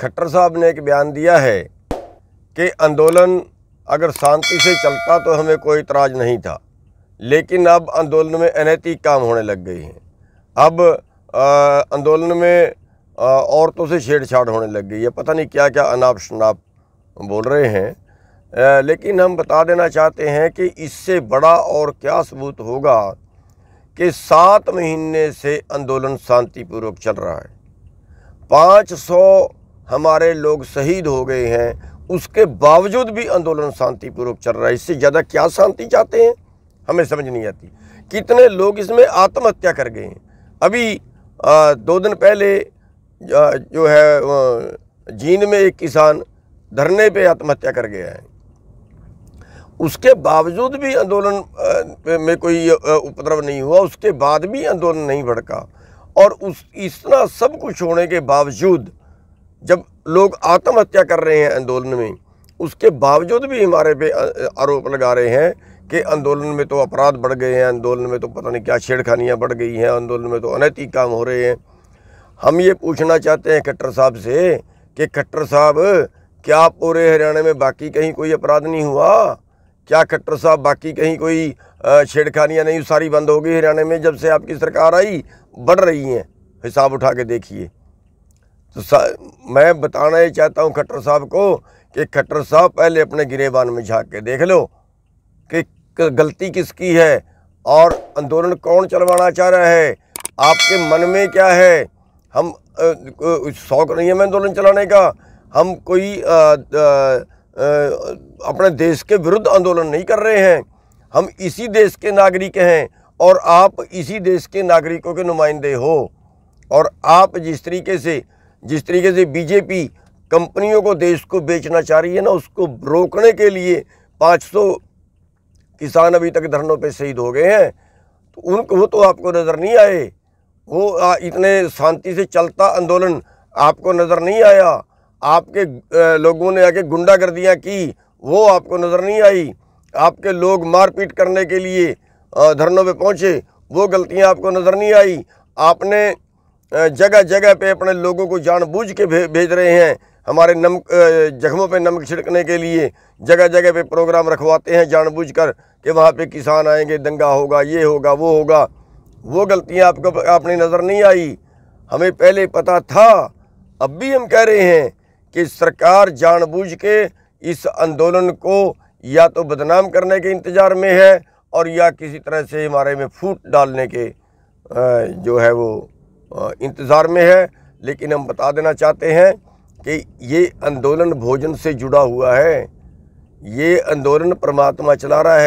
खट्टर साहब ने एक बयान दिया है कि आंदोलन अगर शांति से चलता तो हमें कोई इतराज़ नहीं था। लेकिन अब आंदोलन में अनैतिक काम होने लग गए हैं। अब आंदोलन में औरतों से छेड़छाड़ होने लग गई है। पता नहीं क्या क्या अनाप शनाप बोल रहे हैं। लेकिन हम बता देना चाहते हैं कि इससे बड़ा और क्या सबूत होगा कि सात महीने से आंदोलन शांतिपूर्वक चल रहा है। पाँच सौ हमारे लोग शहीद हो गए हैं उसके बावजूद भी आंदोलन शांतिपूर्वक चल रहा है। इससे ज़्यादा क्या शांति चाहते हैं? हमें समझ नहीं आती। कितने लोग इसमें आत्महत्या कर गए हैं? अभी आ, दो दिन पहले जो है जींद में एक किसान धरने पे आत्महत्या कर गया है। उसके बावजूद भी आंदोलन में कोई उपद्रव नहीं हुआ, उसके बाद भी आंदोलन नहीं भड़का। और उस, इतना सब कुछ होने के बावजूद, जब लोग आत्महत्या कर रहे हैं आंदोलन में, उसके बावजूद भी हमारे पे आरोप लगा रहे हैं कि आंदोलन में तो अपराध बढ़ गए हैं, आंदोलन में तो पता नहीं क्या छेड़खानियाँ बढ़ गई हैं, आंदोलन में तो अनैतिक काम हो रहे हैं। हम ये पूछना चाहते हैं खट्टर साहब से कि खट्टर साहब, क्या पूरे हरियाणा में बाकी कहीं कोई अपराध नहीं हुआ? क्या खट्टर साहब बाकी कहीं कोई छेड़खानियाँ नहीं? सारी बंद हो गई हरियाणा में जब से आपकी सरकार आई बढ़ रही हैं हिसाब उठा के देखिए। तो मैं बताना ही चाहता हूँ खट्टर साहब को कि खट्टर साहब पहले अपने गिरेबान में झाँक के देख लो कि गलती किसकी है और आंदोलन कौन चलवाना चाह रहा है? आपके मन में क्या है? हम शौक नहीं है मैं आंदोलन चलाने का। हम कोई आ, आ, अपने देश के विरुद्ध आंदोलन नहीं कर रहे हैं। हम इसी देश के नागरिक हैं और आप इसी देश के नागरिकों के नुमाइंदे हो। और आप जिस तरीके से, जिस तरीके से बीजेपी कंपनियों को देश को बेचना चाह रही है ना, उसको रोकने के लिए 500 किसान अभी तक धरनों पे शहीद हो गए हैं। तो उनको, वो तो आपको नज़र नहीं आए। वो इतने शांति से चलता आंदोलन आपको नज़र नहीं आया। आपके लोगों ने आके गुंडागर्दियाँ की वो आपको नज़र नहीं आई। आपके लोग मारपीट करने के लिए धरनों पे पहुँचे वो गलतियाँ आपको नज़र नहीं आई। आपने जगह जगह पे अपने लोगों को जानबूझ के भे, भेज रहे हैं हमारे नमक जख्मों पे नमक छिड़कने के लिए। जगह जगह पे प्रोग्राम रखवाते हैं जानबूझकर कि वहाँ पे किसान आएँगे दंगा होगा ये होगा वो होगा। वो गलतियाँ आपको अपनी नज़र नहीं आई। हमें पहले पता था अब भी हम कह रहे हैं कि सरकार जानबूझ के इस आंदोलन को या तो बदनाम करने के इंतज़ार में है और या किसी तरह से हमारे में फूट डालने के जो है वो इंतज़ार में है। लेकिन हम बता देना चाहते हैं कि ये आंदोलन भोजन से जुड़ा हुआ है। ये आंदोलन परमात्मा चला रहा है।